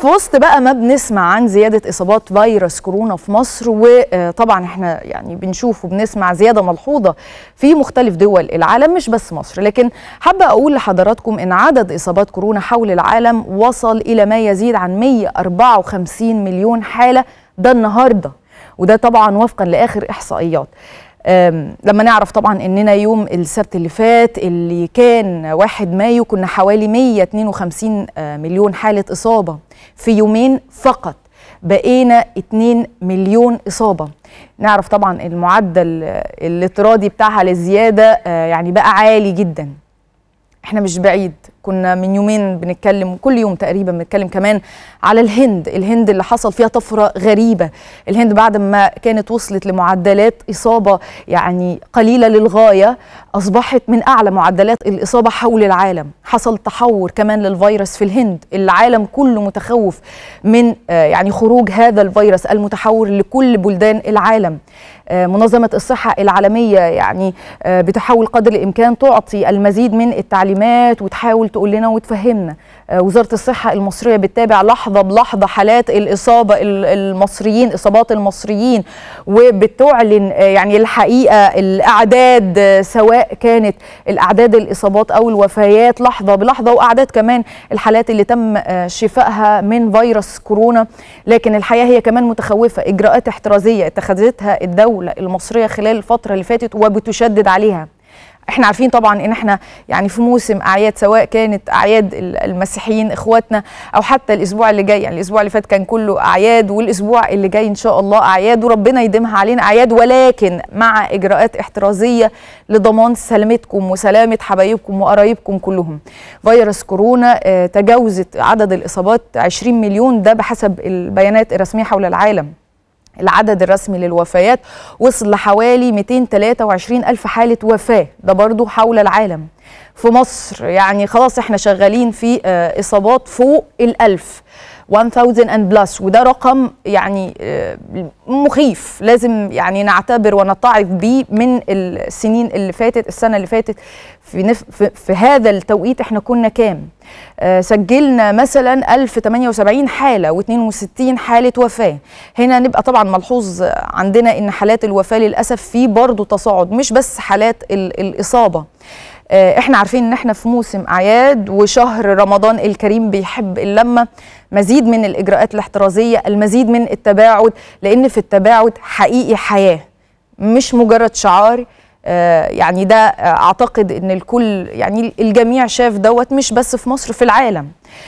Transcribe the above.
في وسط بقى ما بنسمع عن زيادة إصابات فيروس كورونا في مصر وطبعا إحنا يعني بنشوف وبنسمع زيادة ملحوظة في مختلف دول العالم مش بس مصر. لكن حابة أقول لحضراتكم إن عدد إصابات كورونا حول العالم وصل إلى ما يزيد عن 154 مليون حالة ده النهاردة. وده طبعا وفقا لآخر إحصائيات. لما نعرف طبعا إننا يوم السبت اللي فات اللي كان 1 مايو كنا حوالي 152 مليون حالة إصابة في يومين فقط. بقينا 2 مليون إصابة. نعرف طبعا المعدل الافتراضي بتاعها للزيادة يعني بقى عالي جدا. إحنا مش بعيد. كنا من يومين بنتكلم كل يوم تقريبا بنتكلم كمان على الهند. الهند اللي حصل فيها طفرة غريبة. الهند بعد ما كانت وصلت لمعدلات إصابة يعني قليلة للغاية أصبحت من أعلى معدلات الإصابة حول العالم. حصل تحور كمان للفيروس في الهند. العالم كله متخوف من يعني خروج هذا الفيروس المتحور لكل بلدان العالم. منظمة الصحة العالمية يعني بتحاول قدر الإمكان تعطي المزيد من التعليمات وتحاول تقول لنا وتفهمنا. وزارة الصحة المصرية بتتابع لحظة بلحظة حالات الإصابة المصريين إصابات المصريين وبتعلن يعني الحقيقة الأعداد سواء كانت الأعداد الإصابات أو الوفيات لحظة بلحظة وأعداد كمان الحالات اللي تم شفائها من فيروس كورونا. لكن الحقيقة هي كمان متخوفة. إجراءات احترازية اتخذتها الدولة المصرية خلال الفترة اللي فاتت وبتشدد عليها. إحنا عارفين طبعا إن إحنا يعني في موسم أعياد سواء كانت أعياد المسيحيين إخواتنا أو حتى الأسبوع اللي جاي. يعني الأسبوع اللي فات كان كله أعياد والأسبوع اللي جاي إن شاء الله أعياد وربنا يديمها علينا أعياد ولكن مع إجراءات احترازية لضمان سلامتكم وسلامة حبايبكم وقرايبكم كلهم. فيروس كورونا آه تجاوزت عدد الإصابات 20 مليون. ده بحسب البيانات الرسمية حول العالم. العدد الرسمي للوفيات وصل لحوالي 223 ألف حالة وفاة. ده برضو حول العالم. في مصر يعني خلاص إحنا شغالين في إصابات فوق الألف. 1000 and بلس وده رقم يعني مخيف. لازم يعني نعتبر ونتعظ بيه من السنين اللي فاتت السنة اللي فاتت في, نف في, في هذا التوقيت إحنا كنا كام؟ آه سجلنا مثلا 1078 حالة و62 حالة وفاة. هنا نبقى طبعا ملحوظ عندنا إن حالات الوفاة للأسف في برضه تصاعد مش بس حالات الإصابة. إحنا عارفين إن إحنا في موسم أعياد وشهر رمضان الكريم بيحب اللمة. مزيد من الإجراءات الاحترازية المزيد من التباعد لأن في التباعد حقيقي حياة مش مجرد شعار. يعني ده أعتقد إن الكل يعني الجميع شاف دوت مش بس في مصر في العالم.